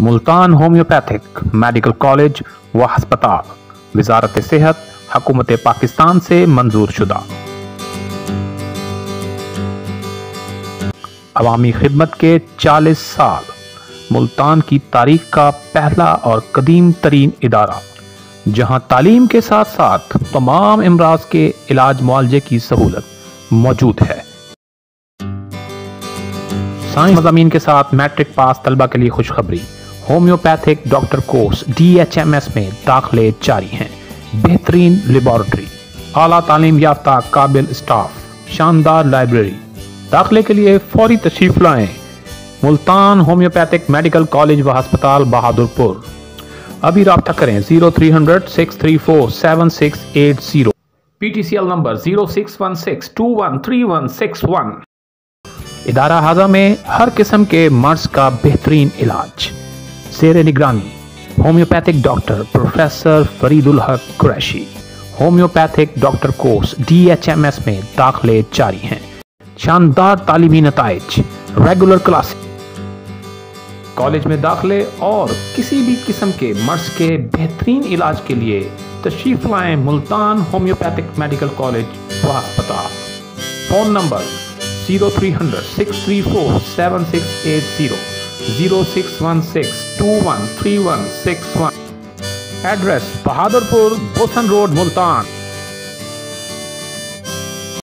Multan homeopathic medical college व हस्पताल वजारत सेहत, हकूमत पाकिस्तान से मंजूर शुदा। अवामी खिदमत के 40 साल, मुल्तान की तारीख का पहला और कदीम तरीन इदारा, जहाँ तालीम के साथ साथ तमाम अमराज के इलाज मुआवजे की सहूलत मौजूद है। साइंस मजामी के साथ मैट्रिक पास तलबा के लिए खुशखबरी। Homeopathic doctor course D H M S में दाखिले जारी हैं। बेहतरीन लेबॉर्ट्री आला तालीम याफ्ता काबिल स्टाफ शानदार लाइब्रेरी दाखिले के लिए फौरी तशरीफ़ लाएँ। मुल्तान होम्योपैथिक मेडिकल कॉलेज व अस्पताल बहादुरपुर। अभी रब्ता करें zero three hundred six three four seven six eight zero. P T C L number zero six one six two one three one six one. इदारा हाजा में हर किस्म के मर्ज का बेहतरीन इलाज। शेर निगरानी homeopathic doctor professor Faridul Haq Qureshi homeopathic doctor course D H M S में दाखिले जारी हैं। शानदार तालीमी नतज रेगुलर क्लास कॉलेज में दाखिले और किसी भी किस्म के मर्ज के बेहतरीन इलाज के लिए तशरीफ़ लाएँ मुल्तान होम्योपैथिक मेडिकल कॉलेज अस्पताल phone number zero three hundred six three four seven six eight zero zero six one six two one